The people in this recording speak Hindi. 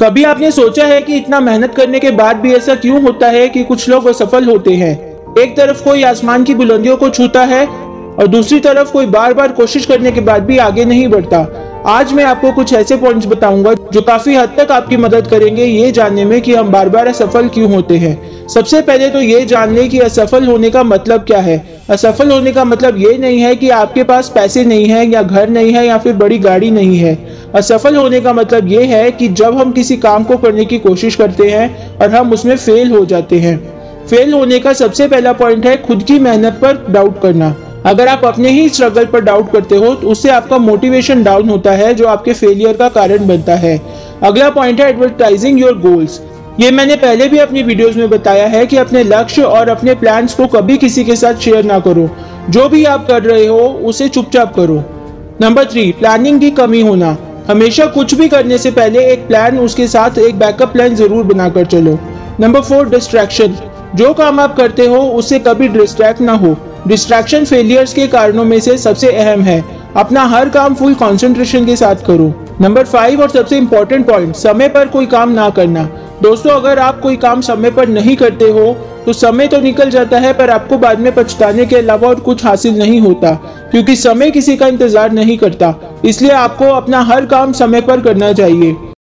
कभी आपने सोचा है कि इतना मेहनत करने के बाद भी ऐसा क्यों होता है कि कुछ लोग असफल होते हैं? एक तरफ़ कोई आसमान की बुलंदियों को छूता है और दूसरी तरफ़ कोई बार बार कोशिश करने के बाद भी आगे नहीं बढ़ता। आज मैं आपको कुछ ऐसे पॉइंट्स बताऊँगा जो काफ़ी हद तक आपकी मदद करेंगे ये जानने में कि हम बार बार असफल क्यों होते हैं। सबसे पहले तो ये जान लें कि असफल होने का मतलब क्या है। असफल होने का मतलब ये नहीं है कि आपके पास पैसे नहीं है या घर नहीं है या फिर बड़ी गाड़ी नहीं है। असफल होने का मतलब ये है कि जब हम किसी काम को करने की कोशिश करते हैं और हम उसमें फेल हो जाते हैं। फेल होने का सबसे पहला पॉइंट है खुद की मेहनत पर डाउट करना। अगर आप अपने ही स्ट्रगल पर डाउट करते हो तो उससे आपका मोटिवेशन डाउन होता है, जो आपके फेलियर का कारण बनता है। अगला पॉइंट है एडवर्टाइजिंग योर गोल्स ये मैंने पहले भी अपनी वीडियोस में बताया है कि अपने लक्ष्य और अपने प्लान्स को कभी किसी के साथ शेयर ना करो। जो भी आप कर रहे हो, उसे चुपचाप करो। नंबर थ्री प्लानिंग की कमी होना। हमेशा कुछ भी करने से पहले एक प्लान उसके साथ एक बैकअप प्लान ज़रूर बनाकर चलो। नंबर फोर डिस्ट्रैक्शन जो काम आप करते हो उससे कभी डिस्ट्रैक्ट ना हो। डिस्ट्रैक्शन फेलियर्स के कारणों में से सबसे अहम है। अपना हर काम फुल कंसंट्रेशन के साथ करो। नंबर फाइव और सबसे इम्पोर्टेंट पॉइंट समय पर कोई काम ना करना। दोस्तों, अगर आप कोई काम समय पर नहीं करते हो तो समय तो निकल जाता है, पर आपको बाद में पछताने के अलावा और कुछ हासिल नहीं होता, क्योंकि समय किसी का इंतज़ार नहीं करता। इसलिए आपको अपना हर काम समय पर करना चाहिए।